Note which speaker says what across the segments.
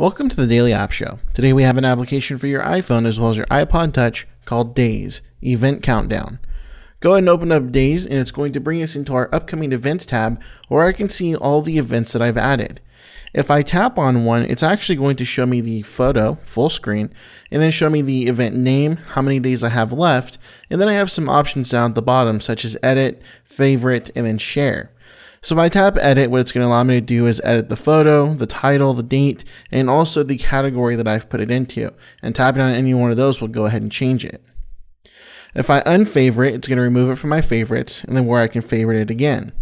Speaker 1: Welcome to the Daily App Show. Today we have an application for your iPhone as well as your iPod Touch called Days Event Countdown. Go ahead and open up Days and it's going to bring us into our upcoming events tab where I can see all the events that I've added. If I tap on one, it's actually going to show me the photo full screen and then show me the event name, how many days I have left, and then I have some options down at the bottom such as edit, favorite, and then share. So if I tap edit, what it's going to allow me to do is edit the photo, the title, the date, and also the category that I've put it into. And tapping on any one of those will go ahead and change it. If I unfavorite, it's going to remove it from my favorites, and then where I can favorite it again.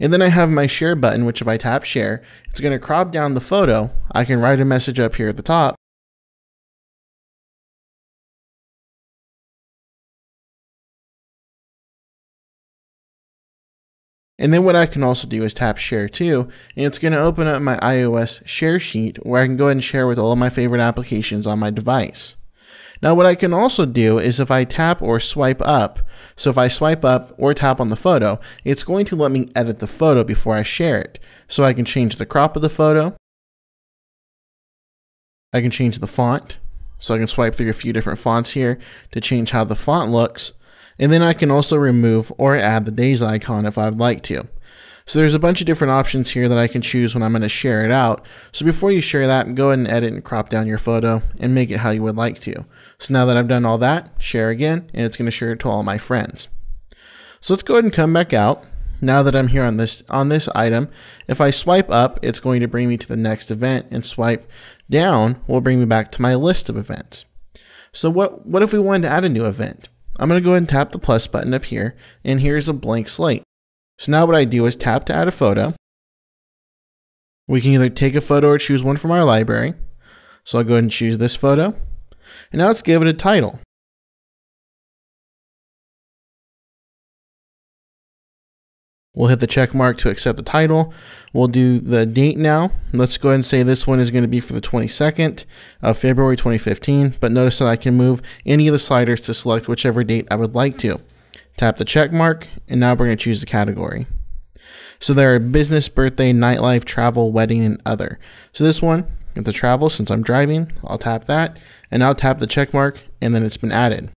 Speaker 1: And then I have my share button, which if I tap share, it's going to crop down the photo. I can write a message up here at the top, And then what I can also do is tap share too, and it's going to open up my iOS share sheet where I can go ahead and share with all of my favorite applications on my device. Now what I can also do is if I tap or swipe up, so if I swipe up or tap on the photo, it's going to let me edit the photo before I share it. So I can change the crop of the photo. I can change the font. So I can swipe through a few different fonts here to change how the font looks. And then I can also remove or add the days icon if I'd like to. So there's a bunch of different options here that I can choose when I'm going to share it out. So before you share that, go ahead and edit and crop down your photo and make it how you would like to. So now that I've done all that, share again, and it's going to share it to all my friends. So let's go ahead and come back out. Now that I'm here on this on this item, if I swipe up, it's going to bring me to the next event, and swipe down will bring me back to my list of events. So what, what if we wanted to add a new event? I'm going to go ahead and tap the plus button up here, and here's a blank slate. So now what I do is tap to add a photo. We can either take a photo or choose one from our library. So I'll go ahead and choose this photo. And now let's give it a title. We'll hit the check mark to accept the title. We'll do the date now. Let's go ahead and say this one is going to be for the 22nd of February 2015, but notice that I can move any of the sliders to select whichever date I would like to. Tap the check mark, and now we're going to choose the category. So there are business, birthday, nightlife, travel, wedding, and other. So this one, the travel, since I'm driving, I'll tap that, and I'll tap the check mark, and then it's been added.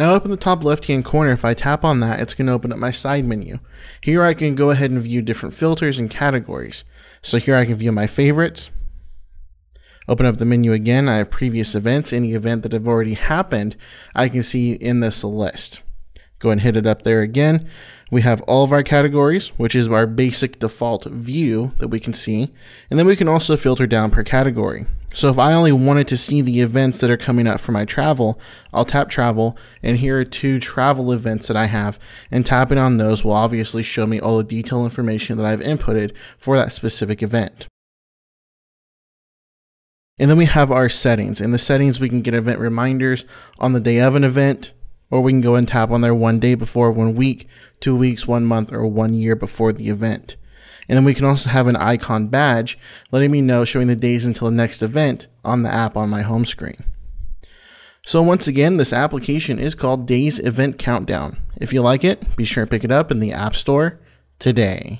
Speaker 1: Now up in the top left hand corner, if I tap on that, it's going to open up my side menu. Here I can go ahead and view different filters and categories. So here I can view my favorites. Open up the menu again, I have previous events, any event that have already happened, I can see in this list. Go and hit it up there again. We have all of our categories, which is our basic default view that we can see. And then we can also filter down per category. So if I only wanted to see the events that are coming up for my travel, I'll tap travel and here are two travel events that I have and tapping on those will obviously show me all the detailed information that I've inputted for that specific event. And then we have our settings. In the settings, we can get event reminders on the day of an event, or we can go and tap on there one day before, one week, two weeks, one month, or one year before the event. And then we can also have an icon badge letting me know showing the days until the next event on the app on my home screen. So once again, this application is called Days Event Countdown. If you like it, be sure to pick it up in the App Store today.